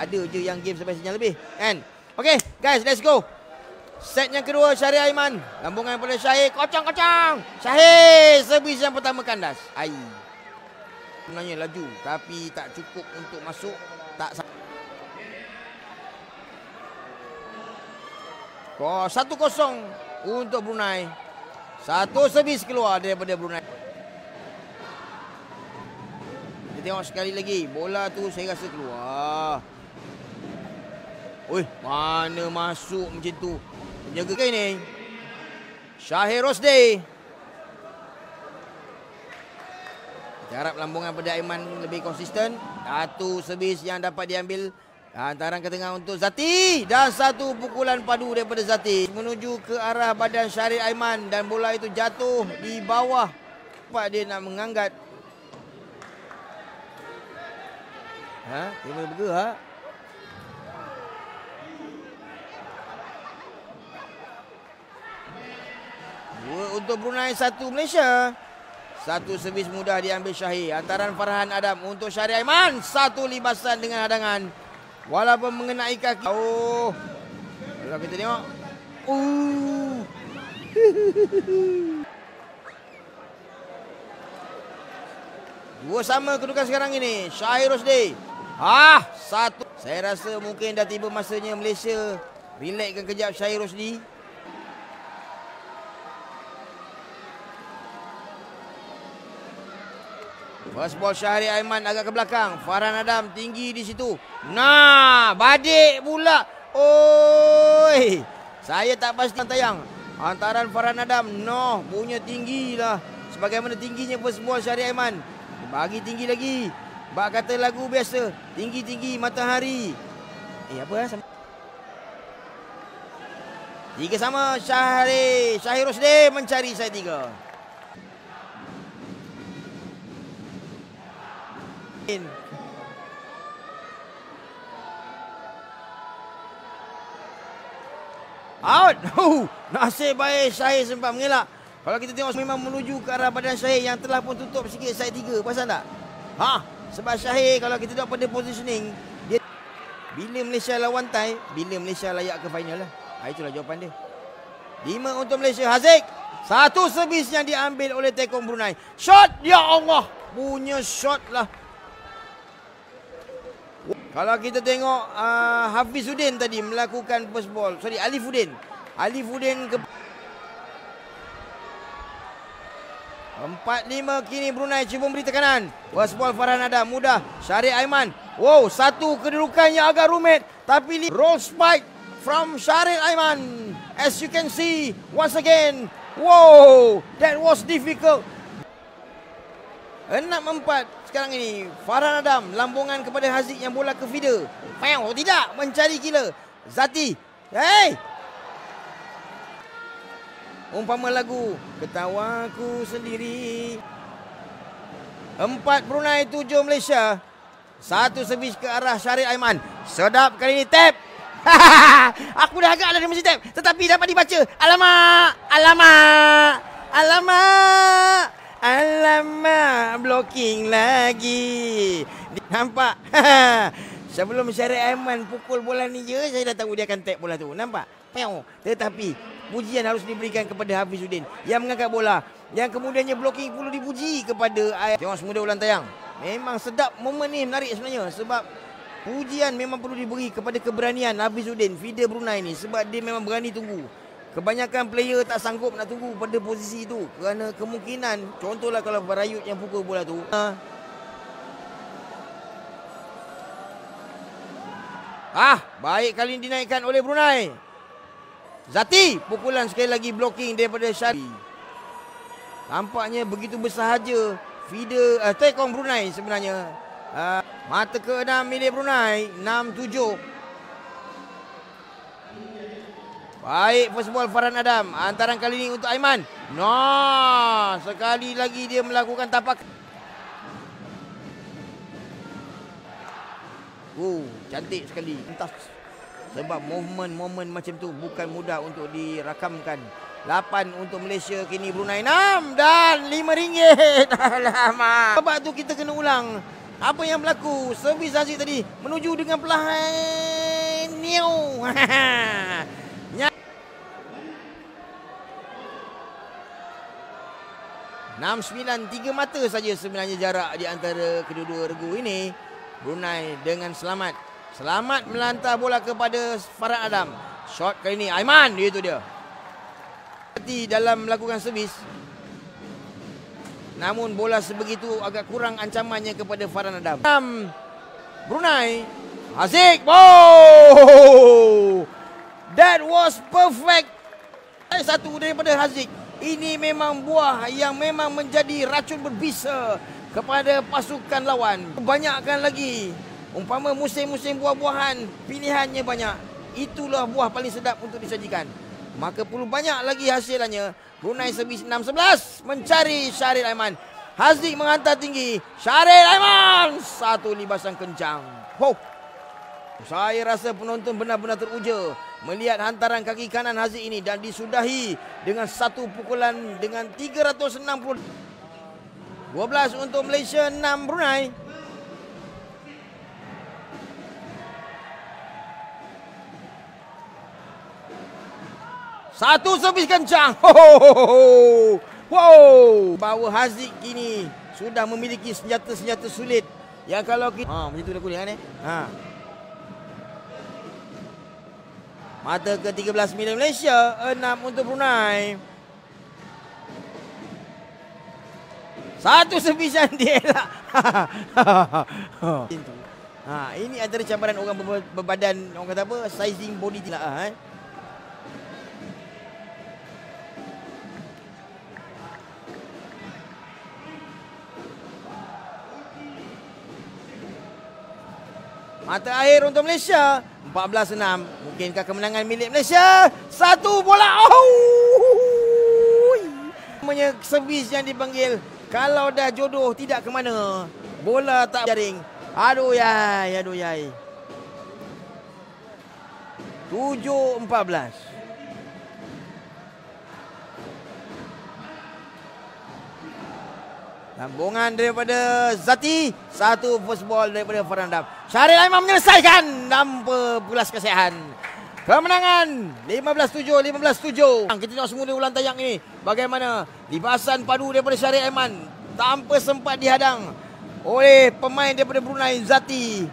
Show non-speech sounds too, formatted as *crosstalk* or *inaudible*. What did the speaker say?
ada je yang game sampai senyal lebih kan? Okey guys let's go. Set yang kedua Syahrir Aiman. Lambungan pada Syahir. Kocong-kocong Syahir servis yang pertama kandas. Ai. Sebenarnya laju tapi tak cukup untuk masuk. Tak satu kosong untuk Brunei. Satu servis keluar daripada Brunei. Kita tengok sekali lagi. Bola tu saya rasa keluar. Oi, mana masuk macam tu? Penjaga ke ini? Syahir Rosdi. Kita harap lambungan pada Aiman lebih konsisten. Satu servis yang dapat diambil. Hantaran ke tengah untuk Zati. Dan satu pukulan padu daripada Zati. Menuju ke arah badan Syahrir Aiman. Dan bola itu jatuh di bawah. Pak dia nak mengangkat Ha? Dia boleh bergerak. Dua untuk Brunei, satu Malaysia. Satu servis mudah diambil Syahir. Antaran Farhan Adam untuk Syahri Aiman. Satu libasan dengan hadangan. Walaupun mengenai kaki. Oh. Kalau kita tengok. Uh. *laughs* Dua sama kedudukan sekarang ini. Syahir Rosdi. Ah, satu. Saya rasa mungkin dah tiba masanya Malaysia relaxkan kejap Syahir Rosdi. First ball Syahri Aiman agak ke belakang. Farhan Adam tinggi di situ. Nah, badik pula. Oi. Saya tak pasti tayang. Antaran Farhan Adam. No, punya tinggi lah. Sebagaimana tingginya first ball Syahri Aiman. Bagi tinggi lagi. Bak kata lagu biasa. Tinggi-tinggi matahari. Eh apa lah? Tiga sama Syahri. Syahir Rosdi mencari saya tiga. Out. *laughs* Oh, nasib baik Syahir sempat mengelak. Kalau kita tengok memang menuju ke arah badan Syahir yang telah pun tutup sikit side tiga. Pasal tak? Ha, sebab Syahir kalau kita tengok pada positioning dia bila Malaysia lawan Thai, bila Malaysia layak ke final lah. Ha, itulah jawapan dia. Lima untuk Malaysia. Haziq. Satu servis yang diambil oleh Tekong Brunei. Shot. Ya Allah. Punya shot lah. Kalau kita tengok uh, Hafizuddin tadi melakukan first ball. Sorry, Alifuddin. Alifuddin ke... Empat lima kini Brunei cuba beri tekanan. First ball Farhan Adam mudah. Syarif Aiman. Wow, satu kedudukan yang agak rumit. Tapi roll spike from Syarif Aiman. As you can see, once again. Wow, that was difficult. Enam empat sekarang ini. Farhan Adam lambungan kepada Haziq yang bola ke feeder. Pau, tidak. Mencari gila. Zati. Hey, Umpama lagu Ketawaku sendiri. Empat Brunei, tujuh Malaysia. Satu servis ke arah Syarif Aiman. Sedap kali ini tap! *laughs* Aku dah agak ada mesti tap. Tetapi dapat dibaca. Alamak! Alamak! Alamak! Alamak! Blocking lagi. Nampak? *laughs* Sebelum Syarif Aiman pukul bola ni je Saya dah tahu dia akan tap bola tu. Nampak? Tetapi pujian harus diberikan kepada Hafizuddin yang mengangkat bola. Yang kemudiannya blocking perlu dipuji kepada Ayat. Tengok semua ulang tayang. Memang sedap momen ni menarik sebenarnya sebab pujian memang perlu diberi kepada keberanian Hafizuddin feeder Brunei ni sebab dia memang berani tunggu. Kebanyakan player tak sanggup nak tunggu pada posisi itu kerana kemungkinan contohlah kalau Barayut yang pukul bola tu. Ah, baik kali ini dinaikkan oleh Brunei. Zati pukulan sekali lagi blocking daripada Syari. Tampaknya begitu bersahaja feeder uh, Tekong Brunei sebenarnya. Uh, mata ke-6 milik Brunei, 6-7. Baik first ball Farhan Adam. Antaran kali ini untuk Aiman. No, sekali lagi dia melakukan tapak. Oh, cantik sekali. Entas sebab momen-momen macam tu bukan mudah untuk dirakamkan. 8 untuk Malaysia kini Brunei 6 dan 5 ringgit. *laughs* Alamak. Sebab tu kita kena ulang. Apa yang berlaku? Servis Haziq tadi menuju dengan perlahan. Niu. *laughs* Enam sembilan tiga mata saja sebenarnya jarak di antara kedua-dua regu ini. Brunei dengan selamat. Selamat melantar bola kepada Farah Adam. Shot kali ini Aiman itu dia. Hati dalam melakukan servis. Namun bola sebegitu agak kurang ancamannya kepada Farhan Adam. Brunei. Haziq. Oh! That was perfect. Satu daripada Haziq. Ini memang buah yang memang menjadi racun berbisa kepada pasukan lawan. Banyakkan lagi. Umpama musim-musim buah-buahan, pilihannya banyak. Itulah buah paling sedap untuk disajikan. Maka perlu banyak lagi hasilnya. Brunei servis 6-11 mencari Syaril Aiman. Haziq menghantar tinggi. Syaril Aiman. Satu libasan kencang. Ho. Saya rasa penonton benar-benar teruja melihat hantaran kaki kanan Haziq ini dan disudahi dengan satu pukulan dengan 360. 12 untuk Malaysia, 6 Brunei. Satu servis kencang. *laughs* Ho, ho, ho, ho. Wow. Bahawa Haziq kini sudah memiliki senjata-senjata sulit. Yang kalau kita... Ha, macam tu dah kuning kan eh? Ha. Mata ke-13 milik Malaysia. Enam untuk Brunei. Satu servis yang *laughs* dia elak. *laughs* ha, ini antara cabaran orang berbadan, orang kata apa, sizing body tidak. Ha, eh? Mata air untuk Malaysia. 14-6 Mungkinkah kemenangan milik Malaysia? Satu bola. Oh! Namanya servis yang dipanggil. Kalau dah jodoh tidak ke mana? Bola tak jaring. Aduh yai Aduh yai. 7-14 Sambungan daripada Zati. Satu first ball daripada Farandam. Syaril Aiman menyelesaikan tanpa pulas kesihan. Kemenangan 15-7, 15-7. Kita tengok semula ulang tayang ini. Bagaimana libasan padu daripada Syaril Aiman. Tanpa sempat dihadang oleh pemain daripada Brunei Zati.